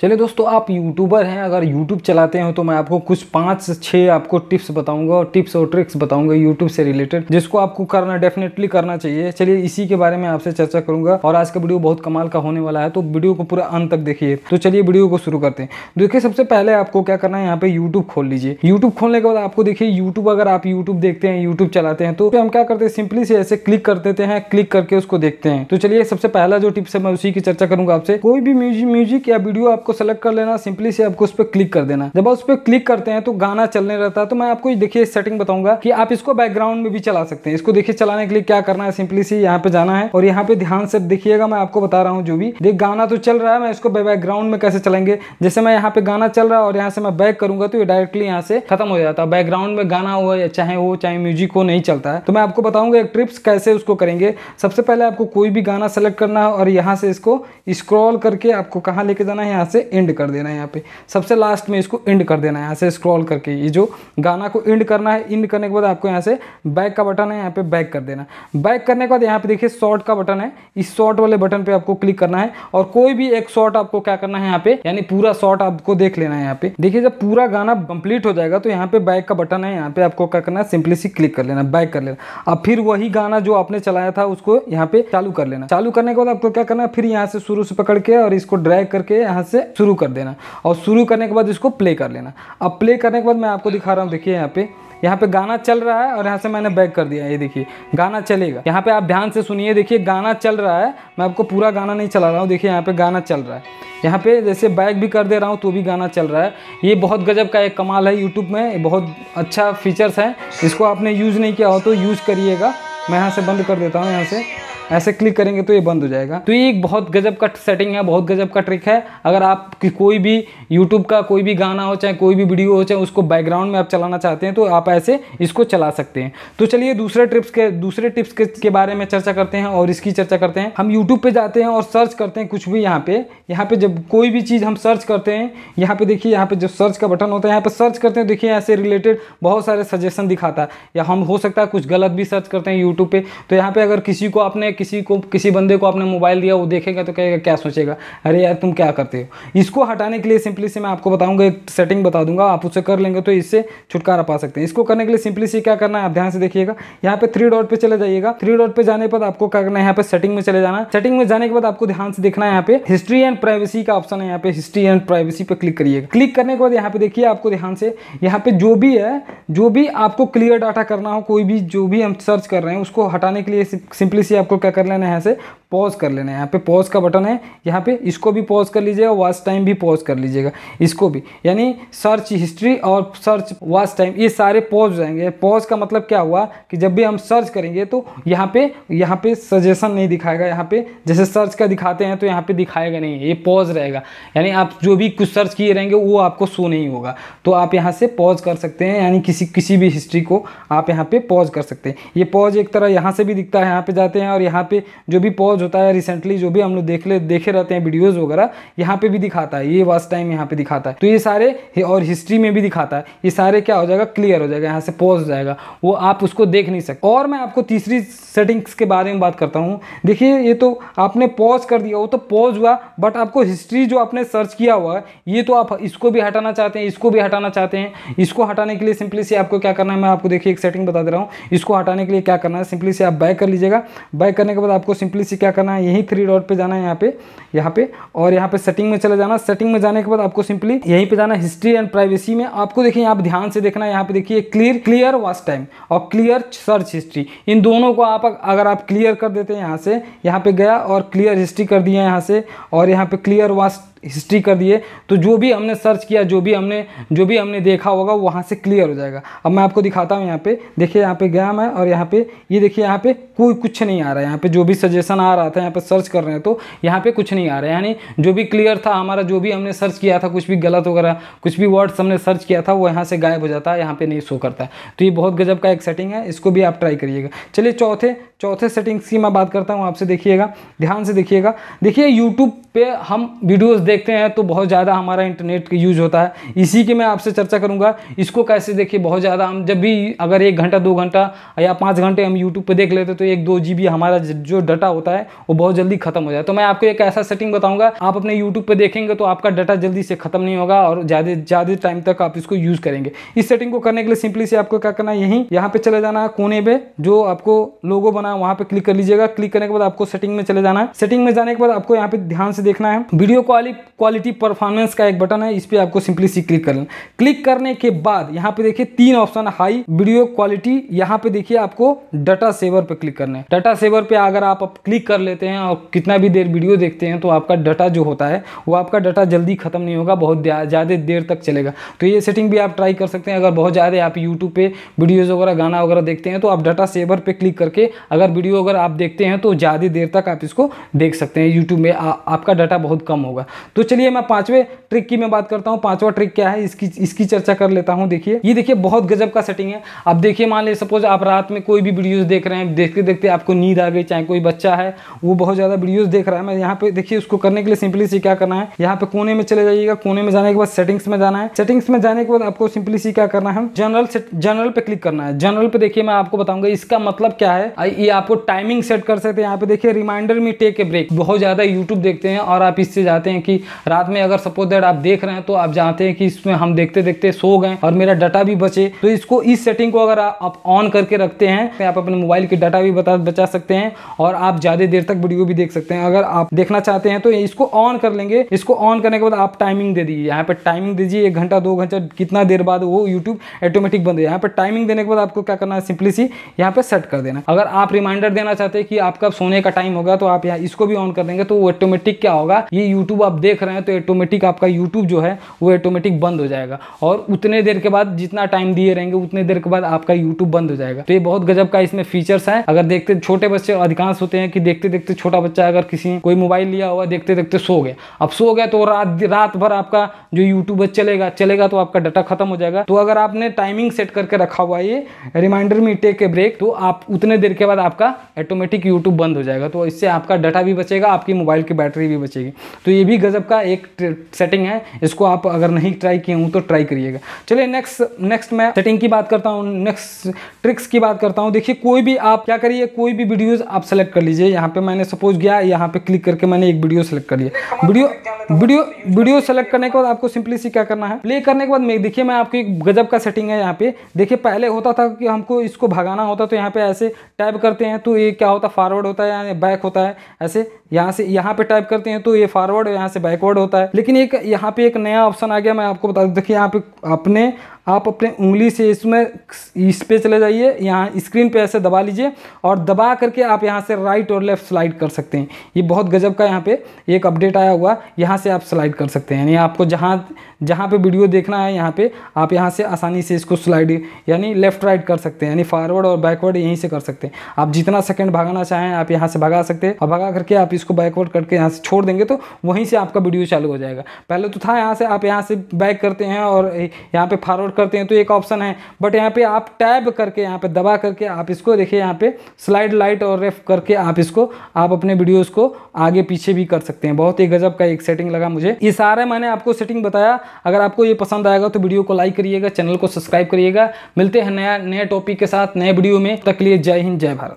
चलिए दोस्तों, आप यूट्यूबर हैं, अगर यूट्यूब चलाते हैं तो मैं आपको कुछ पाँच छः आपको टिप्स बताऊँगा टिप्स और ट्रिक्स बताऊँगा यूट्यूब से रिलेटेड, जिसको आपको करना डेफिनेटली करना चाहिए। चलिए इसी के बारे में आपसे चर्चा करूँगा और आज का वीडियो बहुत कमाल का होने वाला है तो वीडियो को पूरा अंत तक देखिए। तो चलिए वीडियो को शुरू करते हैं। देखिए, सबसे पहले आपको क्या करना है, यहाँ पे यूट्यूब खोल लीजिए। यूट्यूब खोलने के बाद आपको देखिए यूट्यूब अगर आप यूट्यूब देखते हैं यूट्यूब चलाते हैं तो हम क्या करते हैं सिंपली से ऐसे क्लिक कर देते हैं क्लिक करके उसको देखते हैं। तो चलिए, सबसे पहला जो टिप्स है, मैं उसी की चर्चा करूँगा आपसे। कोई भी म्यूज़िक या वीडियो आपको सेलेक्ट कर लेना सिंपली से आपको उस पर क्लिक कर देना। जब आप उस पर क्लिक करते हैं तो गाना चलने रहता है। तो मैं आपको देखिए सेटिंग बताऊँगा कि आप इसको बैकग्राउंड में भी चला सकते हैं। इसको देखिए, चलाने के लिए क्या करना है? सिंपली से यहाँ पे जाना है। और यहाँ पे ध्यान से देखिएगा, मैं आपको बता रहा हूँ जो भी। देख, गाना तो चल रहा है, मैं इसको बैकग्राउंड में कैसे चलेंगे जैसे मैं यहाँ पे गाना चल रहा है और यहाँ से मैं बैक करूँगा तो ये डायरेक्टली यहाँ से खत्म हो जाता है। बैकग्राउंड में गाना हो या चाहे वो, चाहे म्यूज़िक हो, नहीं चलता है। तो मैं आपको बताऊँगा, एक ट्रिप्स कैसे उसको करेंगे। सबसे पहले आपको कोई भी गाना सेलेक्ट करना है और यहाँ से इसको स्क्रॉल करके आपको कहाँ लेके जाना है? यहाँ से एंड कर देना है यहाँ पे। सबसे लास्ट में इसको एंड कर देना है, यहाँ से स्क्रॉल करके। ये जो गाना को एंड करना है एंड करने के बाद आपको यहाँ से बैक का बटन है, यहाँ पे बैक कर देना। बैक करने के बाद यहाँ पे देखिए शॉर्ट का बटन है। इस शॉर्ट वाले बटन पे आपको क्लिक करना है और कोई भी एक शॉर्ट आपको क्या करना है यहाँ पे, यानी पूरा शॉर्ट आपको देख लेना है यहाँ पे। देखिए, जब पूरा गाना कंप्लीट हो जाएगा तो यहाँ पे बैक का बटन है, यहाँ पे आपको क्या करना है सिंपली सी क्लिक कर लेना बैक कर लेना। अब फिर वही गाना जो आपने चलाया था, उसको यहाँ पे चालू कर लेना। चालू करने के बाद आपको क्या करना है, फिर यहाँ से शुरू से पकड़ के और इसको ड्रैग करके यहाँ से शुरू कर देना और शुरू करने के बाद इसको प्ले कर लेना। अब प्ले करने के बाद मैं आपको दिखा रहा हूँ, देखिए यहाँ पे। यहाँ पे गाना चल रहा है और यहाँ से मैंने बैक कर दिया ये देखिए। गाना चलेगा। यहाँ पे आप ध्यान से सुनिए, देखिए गाना चल रहा है। मैं आपको पूरा गाना नहीं चला रहा हूँ, देखिए यहाँ पे गाना चल रहा है। यहाँ पे जैसे बैक भी कर दे रहा हूँ तो भी गाना चल रहा है। ये बहुत गजब का एक कमाल है यूट्यूब में बहुत अच्छा फीचर्स है। इसको आपने यूज़ नहीं किया हो तो यूज़ करिएगा। मैं यहाँ से बंद कर देता हूँ, यहाँ से। ऐसे क्लिक करेंगे तो ये बंद हो जाएगा। तो ये एक बहुत गजब का सेटिंग है बहुत गजब का ट्रिक है। अगर आप कोई भी यूट्यूब का कोई भी गाना हो चाहे कोई भी वीडियो हो चाहे उसको बैकग्राउंड में आप चलाना चाहते हैं तो आप ऐसे इसको चला सकते हैं। तो चलिए दूसरे ट्रिप्स के दूसरे टिप्स के, के बारे में चर्चा करते हैं और इसकी चर्चा करते हैं। हम यूट्यूब पर जाते हैं और सर्च करते हैं कुछ भी यहाँ पे। यहाँ पे जब कोई भी चीज़ हम सर्च करते हैं यहाँ पे देखिए यहाँ पे जो सर्च का बटन होता है यहाँ पे सर्च करते हैं देखिए यहाँ से रिलेटेड बहुत सारे सजेशन दिखाता है। या हम हो सकता है कुछ गलत भी सर्च करते हैं यूट्यूब पे। तो यहाँ पे अगर किसी को आपने किसी को, किसी बंदे को आपने मोबाइल दिया, वो देखेगा तो कहेगा, क्या सोचेगा? अरे यार, तुम क्या करते हो? इसको हटाने के लिए सिंपली से मैं आपको बताऊँगा, एक सेटिंग बता दूँगा, आप उसे कर लेंगे तो इससे छुटकारा पा सकते हैं। इसको करने के लिए सिंपली से क्या करना है, आप ध्यान से देखिएगा। यहाँ पे थ्री डॉट पे चले जाइएगा। थ्री डॉट पे जाने पर आपको क्या करना है, यहाँ पे सेटिंग में चले जाना। सेटिंग में जाने के बाद आपको ध्यान से देखना है, यहाँ पे हिस्ट्री एंड प्राइवेसी का ऑप्शन है। यहाँ पे हिस्ट्री एंड प्राइवेसी पे क्लिक करिएगा। क्लिक करने के बाद यहाँ पे देखिए आपको ध्यान से, यहाँ पे जो भी है, जो भी आपको क्लियर डाटा करना हो, कोई भी, जो भी हम सर्च कर रहे हैं, उसको हटाने के लिए सिंपली से आपको क्या कर लेना है यहाँ से? पॉज कर लेना है। यहाँ पे पॉज का बटन है। यहाँ पे इसको भी पॉज कर लीजिएगा वॉच टाइम भी पॉज कर लीजिएगा। इसको भी। यानी सर्च हिस्ट्री और सर्च वॉच टाइम ये सारे पॉज जाएँगे। पॉज का मतलब क्या हुआ? कि जब भी हम सर्च करेंगे तो यहाँ पे यहाँ पे सजेशन नहीं दिखाएगा। यहाँ पे जैसे सर्च का दिखाते हैं तो यहाँ पे दिखाएगा नहीं। ये पॉज रहेगा। यानी आप जो भी कुछ सर्च किए रहेंगे, वो आपको शो नहीं होगा। तो आप यहाँ से पॉज कर सकते हैं। यानी किसी किसी भी हिस्ट्री को आप यहाँ पे पॉज कर सकते हैं। ये पॉज एक तरह यहाँ से भी दिखता है। यहाँ पे जाते हैं और यहाँ पे जो भी पॉज होता है रिसेंटली जो भी हम लोग देख ले देखे रहते हैं वीडियोस वगैरह, यहाँ पे भी दिखाता है। ये वॉच टाइम यहाँ पे दिखाता है। तो ये सारे और हिस्ट्री में भी दिखाता है। ये सारे क्या हो जाएगा? क्लियर हो जाएगा। यहाँ से पॉज हो जाएगा। वो आप उसको देख नहीं सकते। और मैं आपको तीसरी सेटिंग्स के बारे में बात करता हूँ। देखिए, ये तो आपने पॉज कर दिया। वो तो पॉज हुआ बट आपको हिस्ट्री जो आपने सर्च किया हुआ है, ये तो आप इसको भी हटाना चाहते हैं, इसको भी हटाना चाहते हैं। इसको हटाने के लिए सिंपली से आपको क्या करना है? मैं आपको देखिए एक सेटिंग बता दे रहा हूँ। इसको हटाने के लिए क्या करना है? सिंपली से आप बैक कर लीजिएगा। बैक करने के बाद आपको सिंपली से क्या करना है, यही थ्री डॉट पे जाना है यहाँ पे यहाँ पे, और यहाँ पे सेटिंग में चले जाना सेटिंग में जाने के बाद आपको सिंपली यहीं पे जाना हिस्ट्री एंड प्राइवेसी में। आपको देखिए यहाँ पे ध्यान से देखना है, यहाँ पे देखिए क्लियर क्लियर वॉच टाइम और क्लियर सर्च हिस्ट्री इन दोनों को आप अगर आप क्लियर कर देते हैं यहाँ से, यहाँ पे गया और क्लियर हिस्ट्री कर दिया यहाँ से, और यहाँ पे क्लियर वॉच हिस्ट्री कर दिए तो जो भी हमने सर्च किया, जो भी हमने, जो भी हमने देखा होगा वहाँ से क्लियर हो जाएगा। अब मैं आपको दिखाता हूँ यहाँ पे। देखिए यहाँ पे गया मैं और यहाँ पे, ये देखिए यहाँ पे कोई कुछ नहीं आ रहा है। यहाँ पे जो भी सजेशन आ रहा था, यहाँ पे सर्च कर रहे हैं तो यहाँ पे कुछ नहीं आ रहा है। यानी जो भी क्लियर था, हमारा जो भी हमने सर्च किया था, कुछ भी गलत वगैरह, कुछ भी वर्ड्स हमने सर्च किया था, वो यहाँ से गायब हो जाता है, यहाँ पर नहीं शो करता है। तो ये बहुत गजब का एक सेटिंग है, इसको भी आप ट्राई करिएगा। चलिए चौथे चौथे सेटिंग्स की मैं बात करता हूँ, आपसे देखिएगा, ध्यान से देखिएगा। देखिए यूट्यूब पर हम वीडियोज़ देखते हैं तो बहुत ज़्यादा हमारा इंटरनेट का यूज़ होता है। इसी की मैं आपसे चर्चा करूँगा। इसको कैसे देखिए? बहुत ज़्यादा हम जब भी अगर एक घंटा, दो घंटा या पाँच घंटे हम यूट्यूब पर देख लेते तो एक दो जी हमारा जो डाटा होता है, वो बहुत जल्दी खत्म हो जाए तो मैं आपको एक ऐसा सेटिंग बताऊँगा। आप अपने यूट्यूब पर देखेंगे तो आपका डाटा जल्दी से खत्म नहीं होगा और ज़्यादा ज़्यादा टाइम तक आप इसको यूज़ करेंगे। इस सेटिंग को करने के लिए सिंपली से आपको क्या करना है? यहीं, यहाँ पे चले जाना है कोने पे, जो आपको लोगो बना है, वहाँ पे क्लिक कर लीजिएगा। क्लिक करने के बाद आपको सेटिंग में चले जाना है। सेटिंग में जाने के बाद आपको यहाँ पे ध्यान से देखना है। वीडियो क्वालिटी परफॉर्मेंस का एक बटन है, इस पर आपको सिंपली सी क्लिक कर लेना क्लिक करने के बाद, यहाँ पे देखिए तीन ऑप्शन हाई वीडियो क्वालिटी यहाँ पे देखिए आपको डाटा सेवर पे क्लिक करना है। डाटा सेवर पे अगर आप क्लिक कर लेते हैं और कितना भी देर वीडियो देखते हैं तो आपका डाटा जो होता है, वो आपका डाटा जल्दी खत्म नहीं होगा, बहुत ज़्यादा देर तक चलेगा। तो ये सेटिंग भी आप ट्राई कर सकते हैं। अगर बहुत ज़्यादा आप यूट्यूब पे वीडियोज़ वगैरह, गाना वगैरह देखते हैं तो आप डाटा सेवर पे क्लिक करके अगर वीडियो अगर आप देखते हैं तो ज़्यादा देर तक आप इसको देख सकते हैं। यूट्यूब में आपका डाटा बहुत कम होगा। तो चलिए मैं पाँचवें ट्रिक की मैं बात करता हूँ। पांचवा ट्रिक क्या है? इसकी इसकी चर्चा कर लेता हूँ, देखिए। ये देखिए, बहुत गजब का सेटिंग है। अब देखिए, मान लीजिए सपोज़ आप रात में कोई भी वीडियोज़ देख रहे हैं, देखते देखते आपको नींद आ गई, चाहे कोई बच्चा है, वो बहुत ज़्यादा वीडियोज़ देख रहा है। मैं यहाँ पे, देखिए, उसको करने के लिए सिंपली सी क्या करना है? यहाँ पे कोने में चले जाइएगा। कोने में जाने के बाद सेटिंग्स में जाना है। सेटिंग्स में जाने के बाद आपको सिंपली सी क्या करना है? जनरल जनरल पे क्लिक करना है। जनरल पे देखिए, मैं आपको बताऊँगा, इसका मतलब क्या है? ये आपको टाइमिंग सेट कर सकते हैं। यहाँ पे देखिए रिमाइंडर में टेक ए ब्रेक बहुत ज़्यादा यूट्यूब देखते हैं और आप इससे जाते हैं कि रात में अगर सपोज़ दैट आप देख रहे हैं तो आप जानते हैं कि इसमें हम देखते देखते सो गए और मेरा डाटा भी बचे। तो इसको, इस सेटिंग को अगर आप ऑन करके रखते हैं तो आप अपने मोबाइल के डाटा भी बता, बचा सकते हैं और आप ज़्यादा देर तक वीडियो भी देख सकते हैं। अगर आप देखना चाहते हैं तो इसको ऑन कर लेंगे। इसको ऑन करने के बाद आप टाइमिंग दे दीजिए। यहाँ पे टाइमिंग दीजिए, एक घंटा, दो घंटा, कितना देर बाद वो यूट्यूब ऑटोमेटिक बंद यहाँ पे टाइमिंग देने के बाद आपको क्या करना है? सिंपली सी यहाँ पे सेट कर देना। अगर आप रिमाइंडर देना चाहते हैं कि आपका सोने का टाइम होगा तो आप यहाँ इसको भी ऑन कर देंगे तो ऑटोमेटिक क्या होगा? ये यूट्यूब आप देख रहे हैं तो ऑटोमेटिक आपका यूट्यूब जो है, वो ऑटोमेटिक बंद हो जाएगा। और उतने देर के बाद जितना टाइम दिए रहेंगे, उतने देर के बाद आपका यूट्यूब बंद हो जाएगा। तो ये बहुत गजब का इसमें फीचर्स है। अगर देखते, छोटे बच्चे अधिकांश होते हैं कि देखते देखते छोटा बच्चा अगर किसी कोई मोबाइल लिया हुआ देखते देखते सो गया। अब सो गया तो रात रात भर आपका जो यूट्यूब चलेगा। चलेगा तो आपका डाटा खत्म हो जाएगा। तो अगर आपने टाइमिंग सेट करके रखा हुआ ये रिमाइंडर में टेक ए ब्रेक तो आप उतने देर के बाद आपका ऑटोमेटिक यूट्यूब बंद हो जाएगा। तो इससे आपका डाटा भी बचेगा, आपकी मोबाइल की बैटरी भी बचेगी। तो ये भी गजब का एक सेटिंग है इसको आप अगर नहीं ट्राई किए हूँ तो ट्राई करिएगा। चलिए नेक्स्ट नेक्स्ट मैं सेटिंग की बात करता हूँ नेक्स्ट ट्रिक्स की बात करता हूँ। देखिए कोई भी आप क्या करिए कोई भी वीडियोज़ आप सेलेक्ट कर लीजिए। यहाँ पे मैंने सपोज़ गया यहाँ पे क्लिक करके मैंने एक वीडियो सेलेक्ट कर लिया। वीडियो वीडियो वीडियो सेलेक्ट करने के बाद आपको सिंपली सी क्या करना है? प्ले करने के बाद देखिए मैं आपको एक गजब का सेटिंग है यहाँ पे। देखिए पहले होता था कि हमको इसको भगाना होता तो यहाँ पे ऐसे टाइप करते हैं तो ये क्या होता फॉरवर्ड होता है या बैक होता है? ऐसे यहाँ से यहाँ पे टाइप करते हैं तो ये फॉरवर्ड यहाँ से बैकवर्ड होता है। लेकिन एक, यहाँ पे एक नया ऑप्शन आ गया, मैं आपको बता दूँ। देखिए, यहाँ पे अपने आप अपने उंगली से इसमें इस पे चले जाइए, यहाँ स्क्रीन पे ऐसे दबा लीजिए और दबा करके आप यहाँ से राइट और लेफ़्ट स्लाइड कर सकते हैं। ये बहुत गजब का यहाँ पे एक अपडेट आया हुआ, यहाँ से आप स्लाइड कर सकते हैं। यानी आपको जहाँ जहाँ पे वीडियो देखना है, यहाँ पे आप यहाँ से आसानी से इसको स्लाइड यानी लेफ़्ट राइट कर सकते हैं। यानी फॉरवर्ड और बैकवर्ड यहीं से कर सकते हैं। आप जितना सेकेंड भागाना चाहें, आप यहाँ से भगा सकते हैं। और भगा करके आप इसको बैकवर्ड करके यहाँ से छोड़ देंगे तो वहीं से आपका वीडियो चालू हो जाएगा। पहले तो था यहाँ से, आप यहाँ से बैक करते हैं और यहाँ पे फॉरवर्ड करते हैं तो एक ऑप्शन है। बट यहाँ पे आप टैब करके यहाँ पे दबा करके आप इसको देखिए, यहाँ पे स्लाइड लाइट और रेफ करके आप इसको, आप अपने वीडियोस को आगे पीछे भी कर सकते हैं। बहुत ही गजब का एक सेटिंग लगा मुझे। ये सारे मैंने आपको सेटिंग बताया। अगर आपको ये पसंद आएगा तो वीडियो को लाइक करिएगा चैनल को सब्सक्राइब करिएगा। मिलते हैं नया, नए टॉपिक के साथ नए वीडियो में। तक लिए जय हिंद, जय भारत।